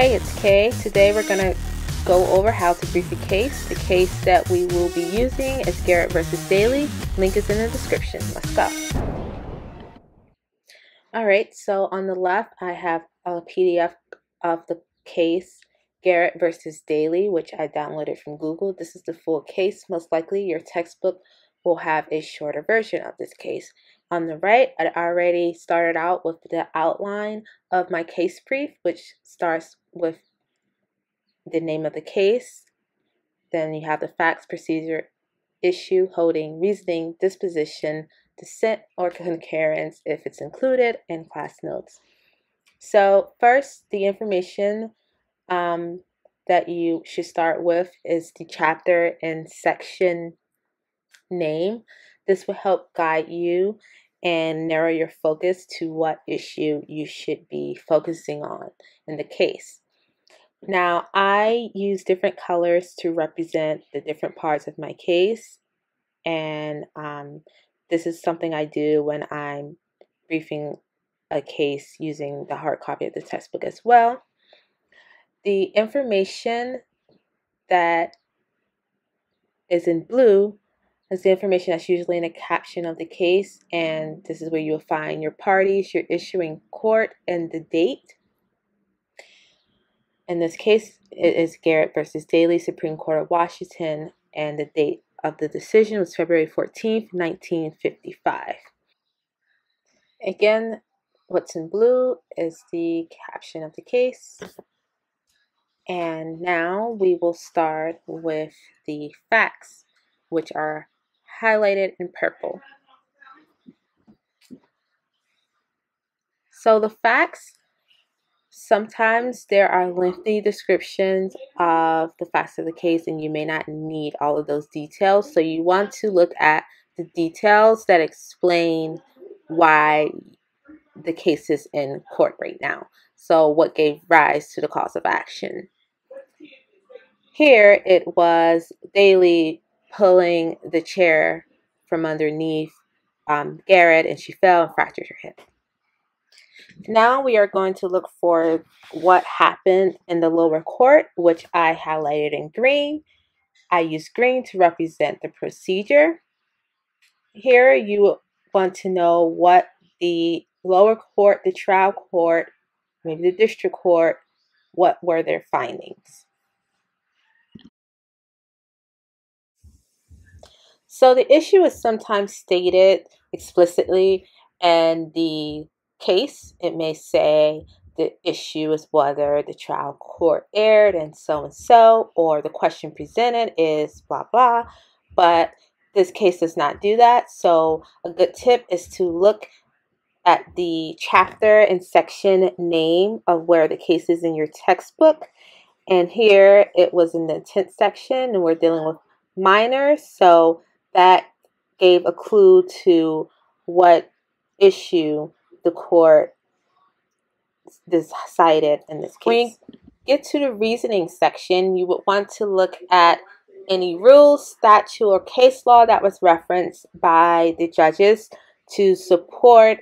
Hey, it's Kay. Today we're going to go over how to brief a case. The case that we will be using is Garratt versus Dailey. Link is in the description. Let's go. Alright, so on the left I have a PDF of the case Garratt versus Dailey, which I downloaded from Google. This is the full case. Most likely your textbook will have a shorter version of this case. On the right, I already started out with the outline of my case brief, which starts with the name of the case. Then you have the facts, procedure, issue, holding, reasoning, disposition, dissent, or concurrence if it's included, and class notes. So first, the information um, that you should start with is the chapter and section name. This will help guide you and narrow your focus to what issue you should be focusing on in the case. Now, I use different colors to represent the different parts of my case, and um, this is something I do when I'm briefing a case using the hard copy of the textbook as well. The information that is in blue is the information that's usually in the caption of the case, and this is where you'll find your parties, your issuing court, and the date. In this case, it is Garratt versus Dailey, Supreme Court of Washington, and the date of the decision was February 14th, 1955. Again, what's in blue is the caption of the case. And now we will start with the facts, which are highlighted in purple. So the facts, sometimes there are lengthy descriptions of the facts of the case and you may not need all of those details. So you want to look at the details that explain why the case is in court right now. So what gave rise to the cause of action. Here it was Dailey pulling the chair from underneath um, Garratt and she fell and fractured her hip. Now we are going to look for what happened in the lower court, which I highlighted in green. I use green to represent the procedure. Here you want to know what the lower court, the trial court, maybe the district court, what were their findings. So the issue is sometimes stated explicitly and the case. It may say the issue is whether the trial court erred and so and so, or the question presented is blah blah. But this case does not do that. So a good tip is to look at the chapter and section name of where the case is in your textbook. And here it was in the intent section, and we're dealing with minors. So that gave a clue to what issue the court decided in this case. When you get to the reasoning section, you would want to look at any rules, statute, or case law that was referenced by the judges to support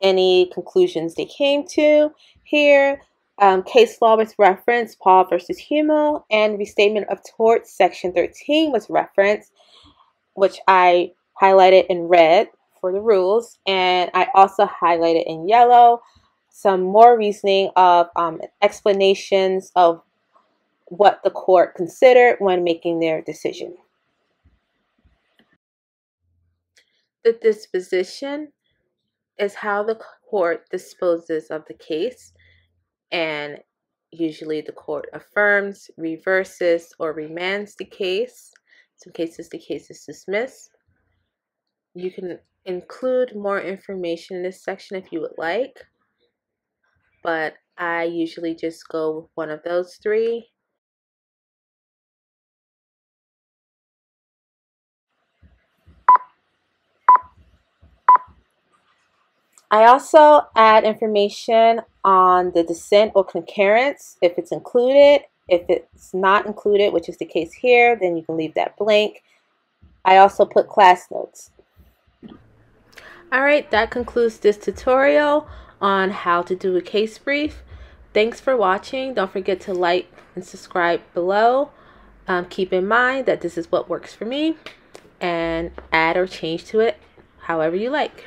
any conclusions they came to. Here, um, case law was referenced, Paul versus Hummel, and Restatement of Torts, Section 13 was referenced which I highlighted in red for the rules, and I also highlighted in yellow some more reasoning of um, explanations of what the court considered when making their decision. The disposition is how the court disposes of the case, and usually the court affirms, reverses, or remands the case some cases the case is dismissed. You can include more information in this section if you would like, but I usually just go with one of those three. I also add information on the dissent or concurrence if it's included if it's not included, which is the case here, then you can leave that blank. I also put class notes. Alright, that concludes this tutorial on how to do a case brief. Thanks for watching. Don't forget to like and subscribe below. Um, keep in mind that this is what works for me and add or change to it however you like.